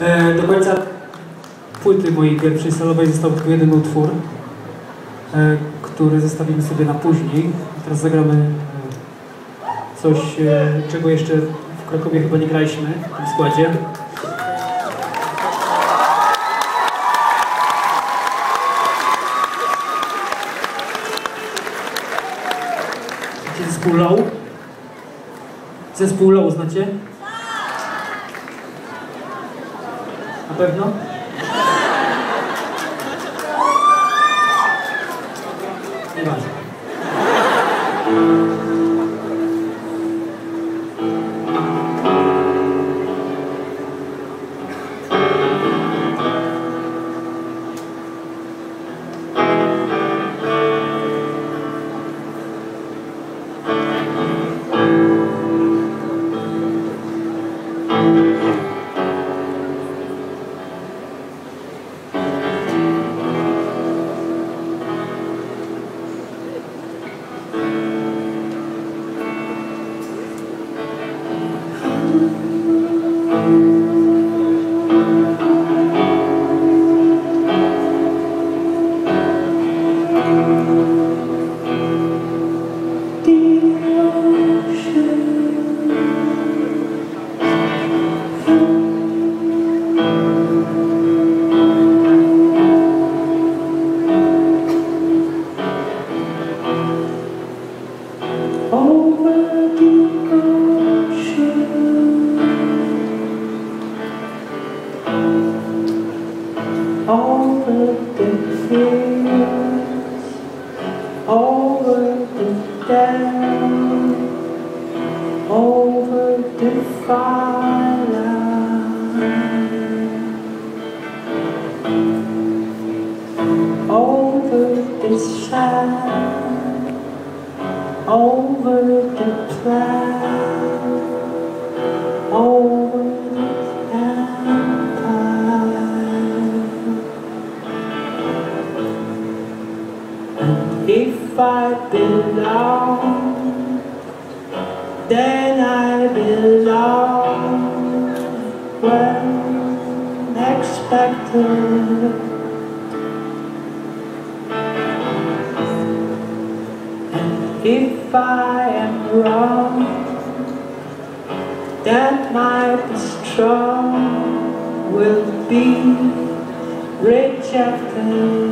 E, do końca płyty mojej pierwszej solowej został tylko jeden utwór, e, który zostawimy sobie na później. Teraz zagramy e, coś, czego jeszcze w Krakowie chyba nie graliśmy w tym składzie. Zespół Low? Zespół Low znacie? Na pewno? Nie. Over the over the dam, over the firelight, over the sand over the cloud, over if I belong, then I belong when expected. And if I am wrong, that be strong, will be rejected.